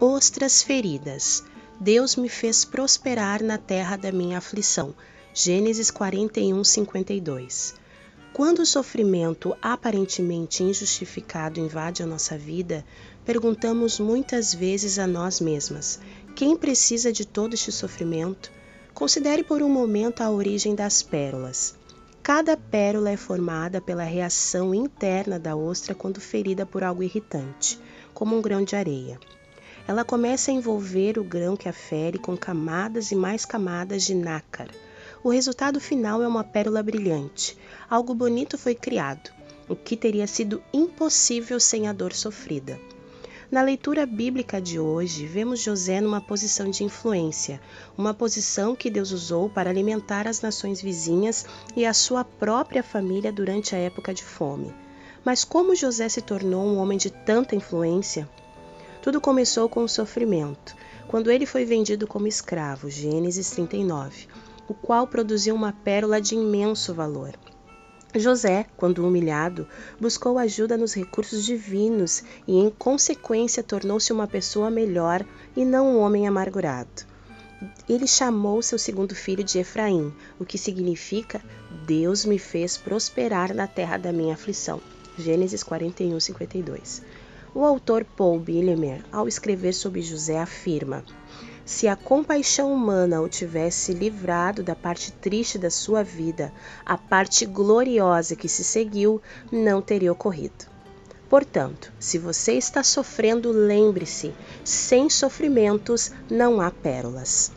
Ostras feridas. Deus me fez prosperar na terra da minha aflição. Gênesis 41, 52. Quando o sofrimento aparentemente injustificado invade a nossa vida, perguntamos muitas vezes a nós mesmas: quem precisa de todo este sofrimento? Considere por um momento a origem das pérolas. Cada pérola é formada pela reação interna da ostra quando ferida por algo irritante, como um grão de areia. Ela começa a envolver o grão que a fere com camadas e mais camadas de nácar. O resultado final é uma pérola brilhante. Algo bonito foi criado, o que teria sido impossível sem a dor sofrida. Na leitura bíblica de hoje, vemos José numa posição de influência, uma posição que Deus usou para alimentar as nações vizinhas e a sua própria família durante a época de fome. Mas como José se tornou um homem de tanta influência? Tudo começou com o sofrimento, quando ele foi vendido como escravo, Gênesis 39, o qual produziu uma pérola de imenso valor. José, quando humilhado, buscou ajuda nos recursos divinos e, em consequência, tornou-se uma pessoa melhor e não um homem amargurado. Ele chamou seu segundo filho de Efraim, o que significa Deus me fez prosperar na terra da minha aflição. Gênesis 41, 52. O autor Paul Billemer, ao escrever sobre José, afirma: se a compaixão humana o tivesse livrado da parte triste da sua vida, a parte gloriosa que se seguiu não teria ocorrido. Portanto, se você está sofrendo, lembre-se: sem sofrimentos não há pérolas.